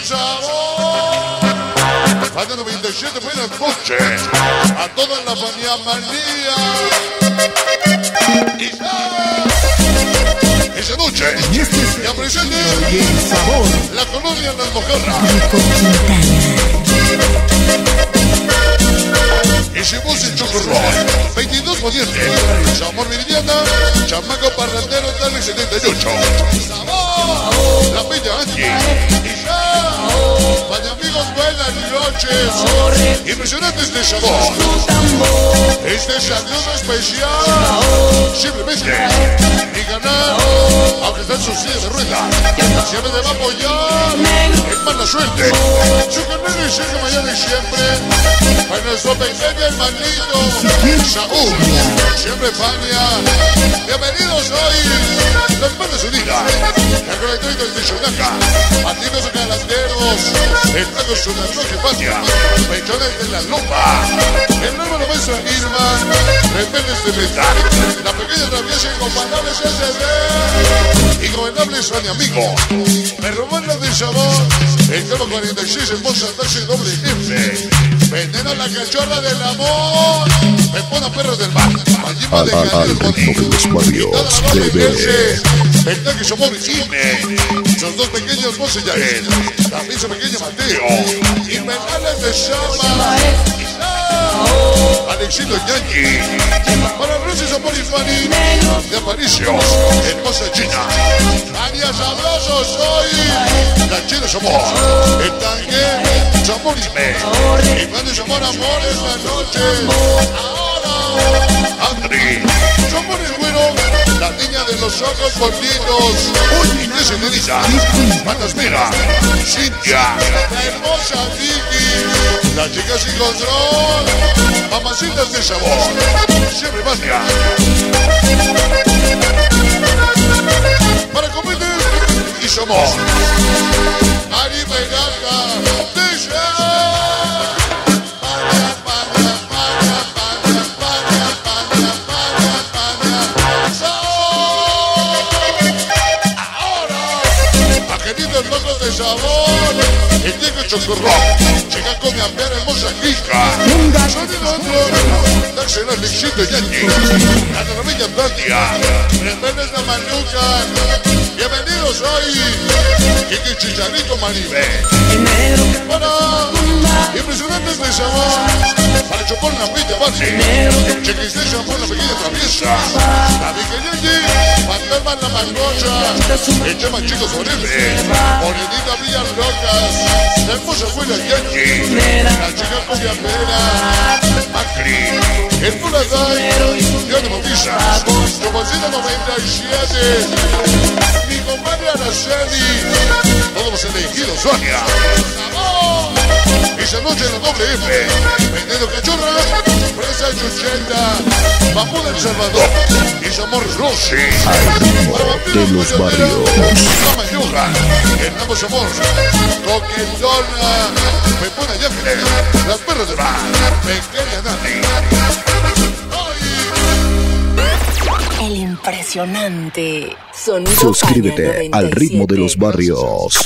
el sabor. Radio 97, buenas noches. A toda la familia Manía. Y esa noche, Y este es ya presente el sabor. la colonia Las Mojarras. Hicimos el Chocorrol, 22 poniente, Sabor Meridiana, Chamaco Parrandero Dale 78. Sabor, la Bella Angie, noches, impresionante este sabor, este saludo especial, simplemente, mi canal, aunque está en su silla de ruedas, siempre te va a apoyar, es mala suerte, su canal es el mañana y siempre, a nuestro pequeño hermanito, Saúl, siempre Fania, bienvenidos hoy, las manos unidas, el colectorito de Tichonaca, activos calanteros, el taco Sunarroque Fania, pechones de la lupa, el nuevo maestro Irma, rebeldes de metal, la pequeña traviesa incomparable SSD, ingobernable Suani amigo, me robó la de sabor, el tema 46 en bolsa taxi doble F, veneno la cachorra del amor, me pone perros del mar, allí me dejaré el tanque somos Ricime, los dos pequeños él, la misa pequeña Mateo, Invernales de Sama, Alexito Yankee, para Rosy Amor y Fanny, de Aparicio, hermosa China, María Sabroso soy, la China Somos, el tanque, Somos y Fanny Somos Amor esta noche, ahora, los ojos bonitos, uy, Inés Elisa, Fantasmera, Cintia, la hermosa Vicky, la chica sin control, mamacitas de sabor, siempre vasca. Para competir y somos sabor, el Diego Chocorrón, llega con mi ampera hermosa Kika, sonido otro, Taxela Lixito Yankee, la Ramilla Atlantia, Rebeldes de Manuca, bienvenidos hoy, Kiki Chicharito Maribé, para impresionantes de sabor, para chupar una pilla base, Chequiste por la pequeña traviesa, la Vicky La Mangocha, el Chema Chicos Forever, Morenita Villas Locas, la hermosa abuela Yankee, la chica Copia Pera, Macri, el Pula Dai, Dios de Bautizas, Chococita 97, mi compadre Araceli, todos los elegidos, Sonia. Esa noche en la doble F, vendiendo cachorra, bambú del Salvador, y Zamor Rossi. Al ritmo de los barrios. Mama Yoga, Hernamos Amor, Coquetona, Pepona Yafre, las perras de bar, Pequeña Nani. Ay, El impresionante sonido Suscríbete al ritmo de los 97. barrios.